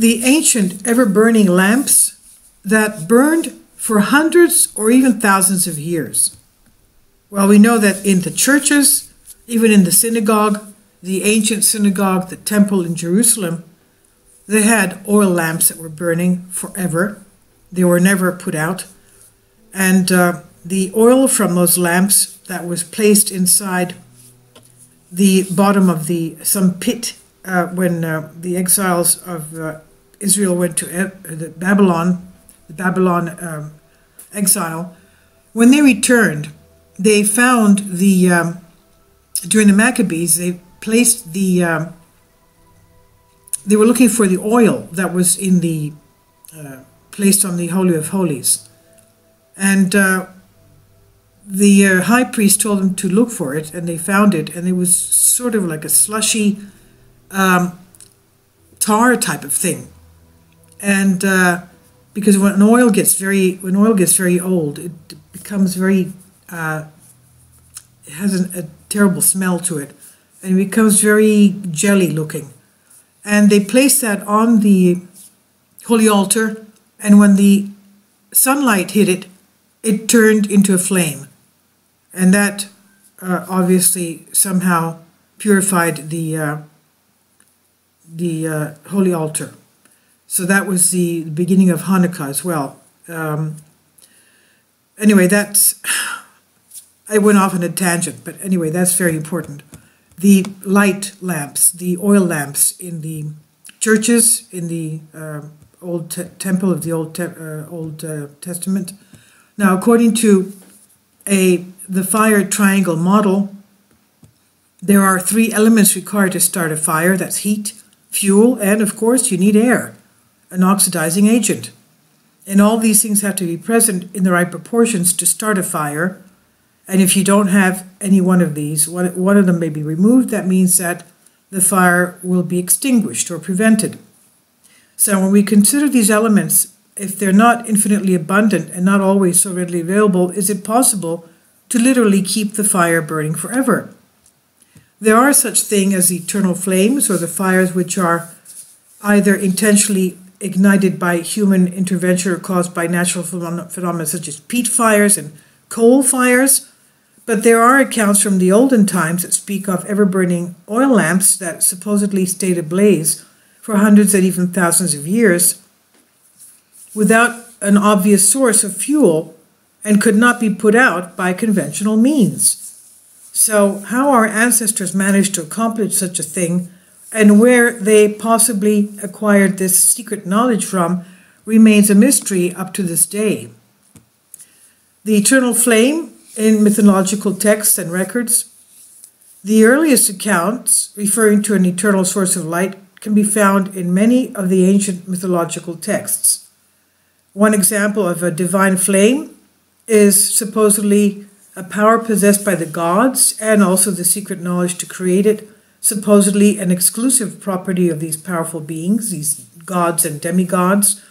the ancient ever burning lamps that burned for hundreds or even thousands of years. Well, we know that in the churches, even in the synagogue, the ancient synagogue, the temple in Jerusalem, they had oil lamps that were burning forever. They were never put out. And uh, the oil from those lamps that was placed inside the bottom of the some pit uh, when uh, the exiles of uh, Israel went to the Babylon, the Babylon um, exile. When they returned, they found the um, during the Maccabees they placed the um, they were looking for the oil that was in the uh, placed on the holy of holies, and uh, the uh, high priest told them to look for it, and they found it, and it was sort of like a slushy um, tar type of thing, and uh, because when oil gets very when oil gets very old, it becomes very uh, it has an, a terrible smell to it, and it becomes very jelly looking, and they place that on the holy altar, and when the sunlight hit it, it turned into a flame. And that uh, obviously somehow purified the uh, the uh, holy altar. So that was the beginning of Hanukkah as well. Um, anyway, that's I went off on a tangent, but anyway, that's very important. The light lamps, the oil lamps in the churches, in the uh, old te- temple of the Old te- uh, Old uh, Testament. Now, according to a the fire triangle model, there are three elements required to start a fire that's heat, fuel, and of course, you need air, an oxidizing agent. And all these things have to be present in the right proportions to start a fire. And if you don't have any one of these, one, one of them may be removed, that means that the fire will be extinguished or prevented. So when we consider these elements, if they're not infinitely abundant and not always so readily available, is it possible to literally keep the fire burning forever? There are such things as eternal flames or the fires which are either intentionally ignited by human intervention or caused by natural phenomena such as peat fires and coal fires. But there are accounts from the olden times that speak of ever burning oil lamps that supposedly stayed ablaze for hundreds and even thousands of years without an obvious source of fuel and could not be put out by conventional means. So, how our ancestors managed to accomplish such a thing and where they possibly acquired this secret knowledge from remains a mystery up to this day. The eternal flame in mythological texts and records. The earliest accounts referring to an eternal source of light can be found in many of the ancient mythological texts. One example of a divine flame is supposedly a power possessed by the gods and also the secret knowledge to create it, supposedly an exclusive property of these powerful beings, these gods and demigods.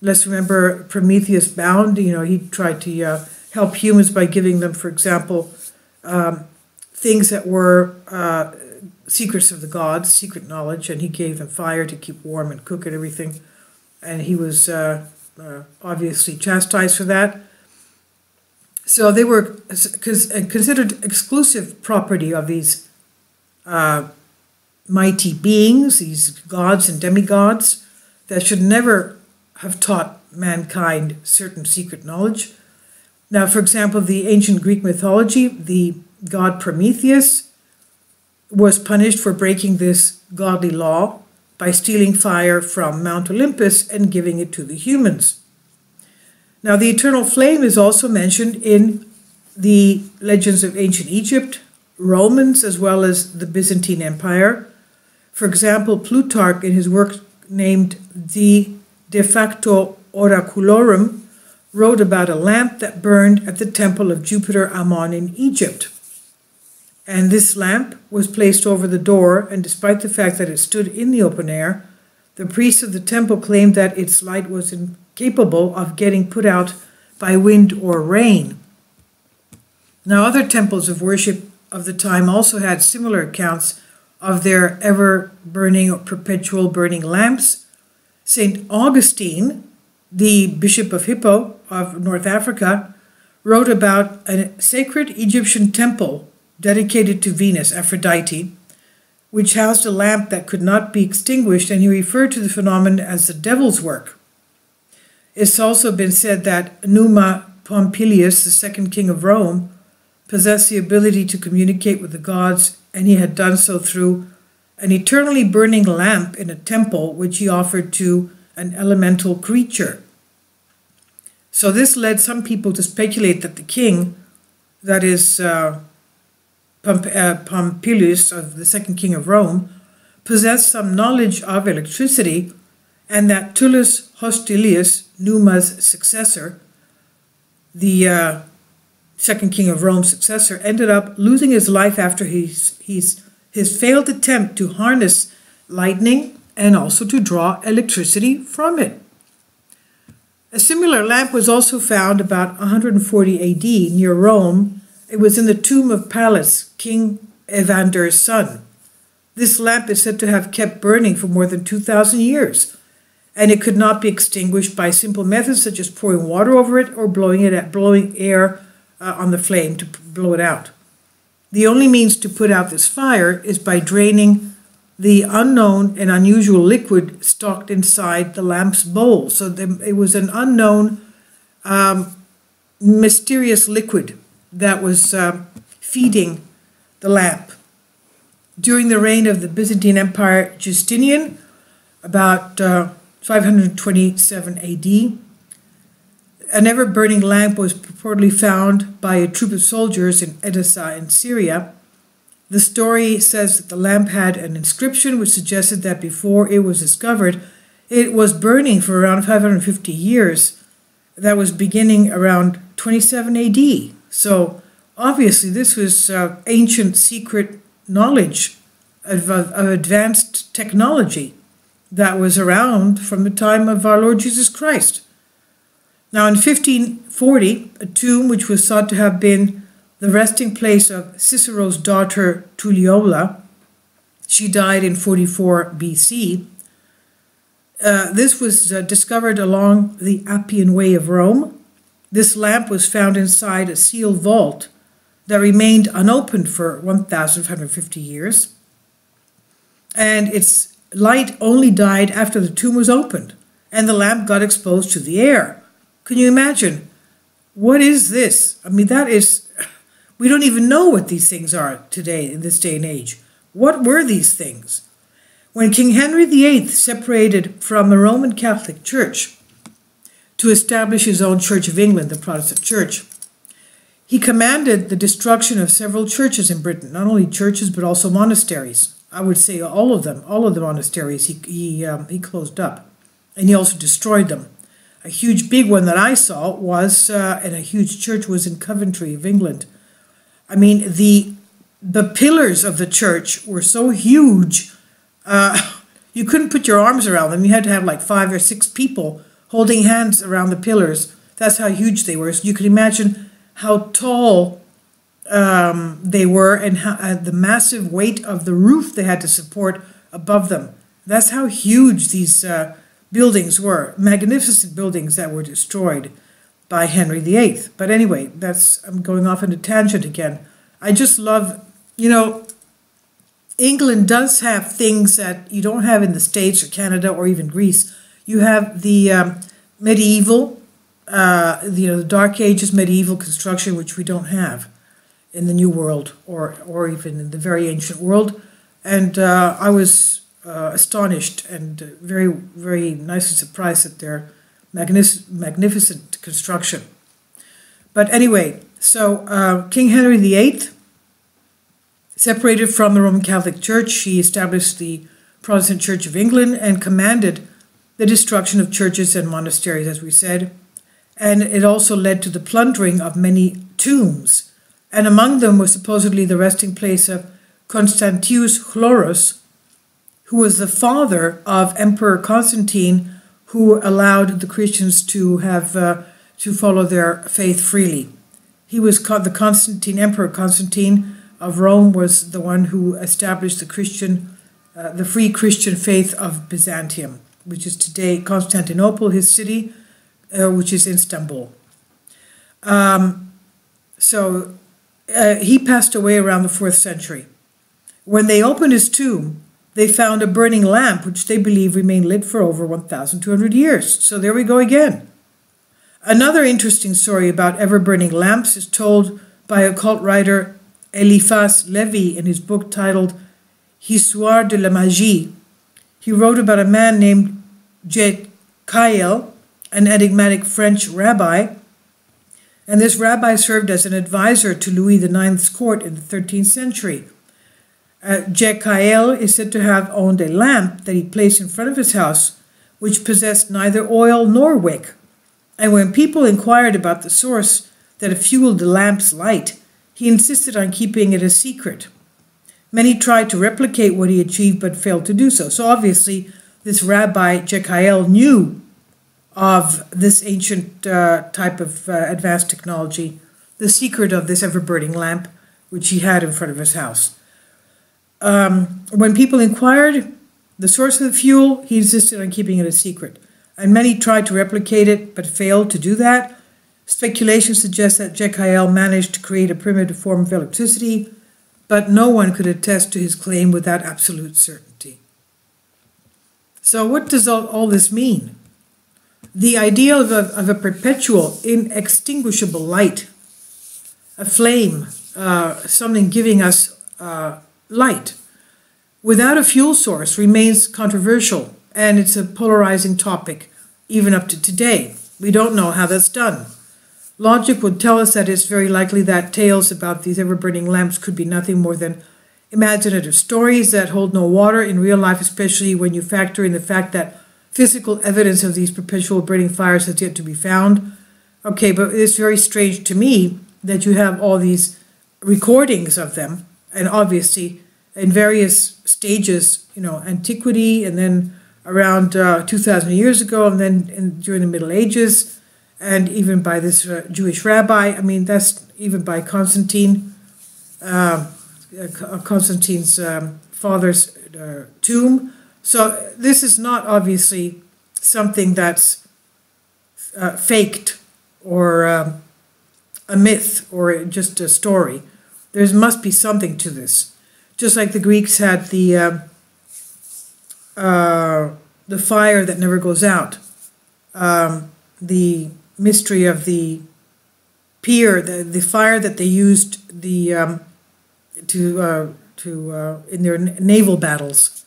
Let's remember Prometheus bound, you know, he tried to uh, help humans by giving them, for example, um, things that were uh, secrets of the gods, secret knowledge, and he gave them fire to keep warm and cook and everything. And he was uh, uh obviously chastised for that. So they were considered exclusive property of these uh, mighty beings, these gods and demigods, that should never have taught mankind certain secret knowledge. Now, for example, the ancient Greek mythology, the god Prometheus was punished for breaking this godly law by stealing fire from Mount Olympus and giving it to the humans. Now, the eternal flame is also mentioned in the legends of ancient Egypt, Romans, as well as the Byzantine Empire. For example, Plutarch, in his work named De De facto Oraculorum, wrote about a lamp that burned at the temple of Jupiter Ammon in Egypt. And this lamp was placed over the door, and despite the fact that it stood in the open air, the priests of the temple claimed that its light was incapable of getting put out by wind or rain. Now, other temples of worship of the time also had similar accounts of their ever burning or perpetual burning lamps. St. Augustine, the Bishop of Hippo of North Africa, wrote about a sacred Egyptian temple dedicated to Venus, Aphrodite, which housed a lamp that could not be extinguished, and he referred to the phenomenon as the devil's work. It's also been said that Numa Pompilius, the second king of Rome, possessed the ability to communicate with the gods, and he had done so through an eternally burning lamp in a temple which he offered to an elemental creature. So this led some people to speculate that the king, that is, uh, uh, Pompilius, of the second king of Rome, possessed some knowledge of electricity, and that Tullus Hostilius, Numa's successor, the uh, second king of Rome's successor, ended up losing his life after his, his, his failed attempt to harness lightning and also to draw electricity from it. A similar lamp was also found about 140 AD near Rome it was in the tomb of Pallas, King Evander's son. This lamp is said to have kept burning for more than 2,000 years, and it could not be extinguished by simple methods such as pouring water over it or blowing it at, blowing air uh, on the flame to blow it out. The only means to put out this fire is by draining the unknown and unusual liquid stocked inside the lamp's bowl. So it was an unknown, um, mysterious liquid that was uh, feeding the lamp. During the reign of the Byzantine Empire Justinian, about uh, 527 AD, an ever burning lamp was purportedly found by a troop of soldiers in Edessa in Syria. The story says that the lamp had an inscription which suggested that before it was discovered, it was burning for around 550 years. That was beginning around 27 AD. So obviously, this was uh, ancient secret knowledge of, of, of advanced technology that was around from the time of our Lord Jesus Christ. Now, in 1540, a tomb which was thought to have been the resting place of Cicero's daughter Tulliola, she died in 44 BC. Uh, this was uh, discovered along the Appian Way of Rome, this lamp was found inside a sealed vault that remained unopened for 1,550 years, and its light only died after the tomb was opened and the lamp got exposed to the air. Can you imagine? What is this? I mean, that is, we don't even know what these things are today in this day and age. What were these things? When King Henry VIII separated from the Roman Catholic Church, to establish his own Church of England, the Protestant Church. He commanded the destruction of several churches in Britain, not only churches but also monasteries. I would say all of them, all of the monasteries, he, he, um, he closed up. And he also destroyed them. A huge big one that I saw was, uh, and a huge church was in Coventry of England. I mean, the, the pillars of the church were so huge, uh, you couldn't put your arms around them. You had to have like five or six people holding hands around the pillars. That's how huge they were. So you can imagine how tall um, they were and how, uh, the massive weight of the roof they had to support above them. That's how huge these uh, buildings were. Magnificent buildings that were destroyed by Henry VIII. But anyway, that's I'm going off on a tangent again. I just love, you know, England does have things that you don't have in the States or Canada or even Greece. You have the um, medieval, uh, you know, the Dark Ages medieval construction, which we don't have in the New World or, or even in the very ancient world. And uh, I was uh, astonished and very, very nicely surprised at their magnific- magnificent construction. But anyway, so uh, King Henry VIII, separated from the Roman Catholic Church, he established the Protestant Church of England and commanded the destruction of churches and monasteries, as we said, and it also led to the plundering of many tombs. And among them was supposedly the resting place of Constantius Chlorus, who was the father of Emperor Constantine, who allowed the Christians to have uh, to follow their faith freely. He was called the Constantine Emperor Constantine of Rome was the one who established the Christian, uh, the free Christian faith of Byzantium which is today Constantinople, his city, uh, which is Istanbul. Um, so uh, he passed away around the fourth century. When they opened his tomb, they found a burning lamp, which they believe remained lit for over 1,200 years. So there we go again. Another interesting story about ever burning lamps is told by occult writer Eliphas Levi in his book titled Histoire de la Magie. He wrote about a man named Jechiel, an enigmatic French rabbi, and this rabbi served as an advisor to Louis IX's court in the 13th century. Uh, Jechiel is said to have owned a lamp that he placed in front of his house, which possessed neither oil nor wick. And when people inquired about the source that fueled the lamp's light, he insisted on keeping it a secret. Many tried to replicate what he achieved but failed to do so. So obviously, this rabbi Jechiel knew of this ancient uh, type of uh, advanced technology, the secret of this ever burning lamp, which he had in front of his house. Um, when people inquired the source of the fuel, he insisted on keeping it a secret. And many tried to replicate it but failed to do that. Speculation suggests that Jechiel managed to create a primitive form of electricity, but no one could attest to his claim with that absolute certainty. So, what does all, all this mean? The idea of a, of a perpetual, inextinguishable light, a flame, uh, something giving us uh, light, without a fuel source remains controversial and it's a polarizing topic even up to today. We don't know how that's done. Logic would tell us that it's very likely that tales about these ever burning lamps could be nothing more than imaginative stories that hold no water in real life, especially when you factor in the fact that physical evidence of these perpetual burning fires has yet to be found. Okay, but it's very strange to me that you have all these recordings of them, and obviously in various stages, you know, antiquity, and then around uh, 2,000 years ago, and then in, during the Middle Ages and even by this uh, Jewish rabbi. I mean, that's even by Constantine, um, uh, Constantine's um, father's uh, tomb. So this is not obviously something that's uh, faked or um, a myth or just a story. There must be something to this. Just like the Greeks had the um, uh, the fire that never goes out, um, the mystery of the pier, the, the fire that they used the um, to uh, to uh, in their naval battles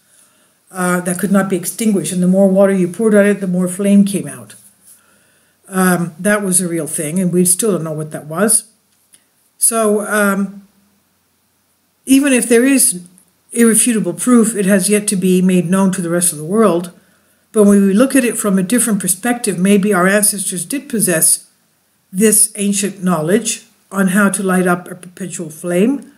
uh, that could not be extinguished, and the more water you poured on it, the more flame came out. Um, that was a real thing, and we still don't know what that was. So um, even if there is irrefutable proof, it has yet to be made known to the rest of the world. But when we look at it from a different perspective, maybe our ancestors did possess this ancient knowledge on how to light up a perpetual flame,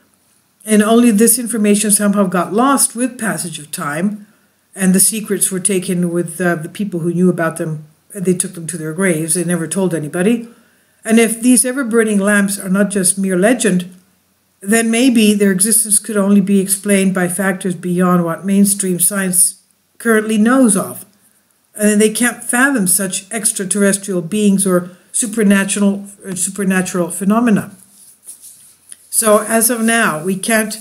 and only this information somehow got lost with passage of time, and the secrets were taken with uh, the people who knew about them. They took them to their graves. They never told anybody. And if these ever burning lamps are not just mere legend, then maybe their existence could only be explained by factors beyond what mainstream science currently knows of and they can't fathom such extraterrestrial beings or supernatural or supernatural phenomena. So as of now, we can't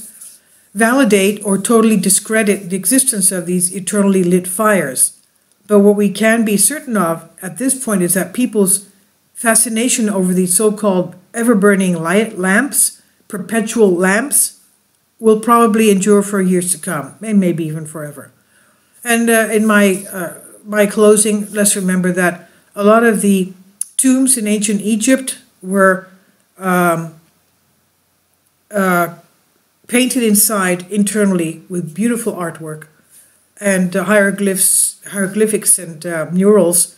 validate or totally discredit the existence of these eternally lit fires. But what we can be certain of at this point is that people's fascination over these so-called ever-burning light lamps, perpetual lamps, will probably endure for years to come, and maybe even forever. And uh, in my uh, by closing, let's remember that a lot of the tombs in ancient Egypt were um, uh, painted inside internally with beautiful artwork and hieroglyphs, hieroglyphics and uh, murals.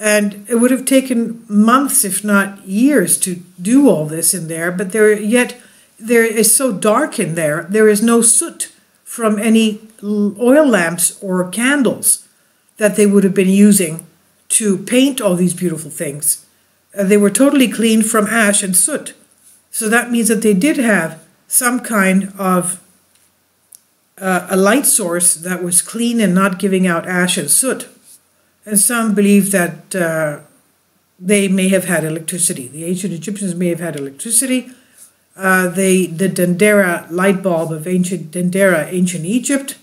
And it would have taken months, if not years, to do all this in there. But there, yet there is so dark in there. There is no soot from any oil lamps or candles that they would have been using to paint all these beautiful things. Uh, they were totally clean from ash and soot. So that means that they did have some kind of uh, a light source that was clean and not giving out ash and soot. and some believe that uh, they may have had electricity. The ancient Egyptians may have had electricity. Uh, they, the Dendera light bulb of ancient Dendera, ancient Egypt,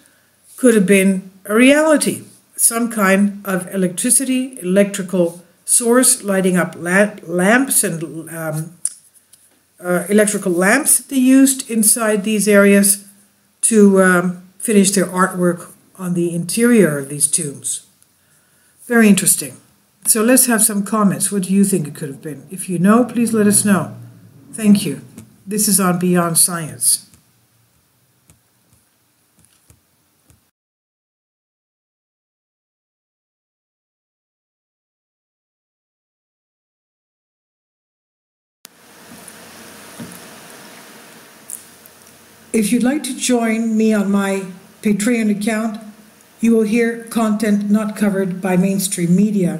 could have been a reality, some kind of electricity, electrical source lighting up la- lamps and um, uh, electrical lamps that they used inside these areas to um, finish their artwork on the interior of these tombs. Very interesting. So let's have some comments. What do you think it could have been? If you know, please let us know. Thank you. This is on Beyond Science. If you'd like to join me on my Patreon account, you will hear content not covered by mainstream media.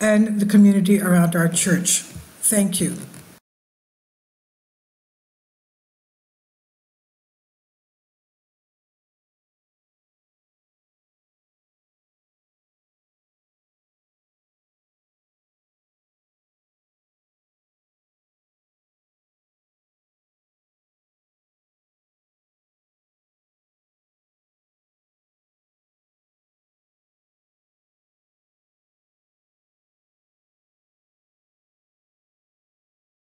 and the community around our church. Thank you.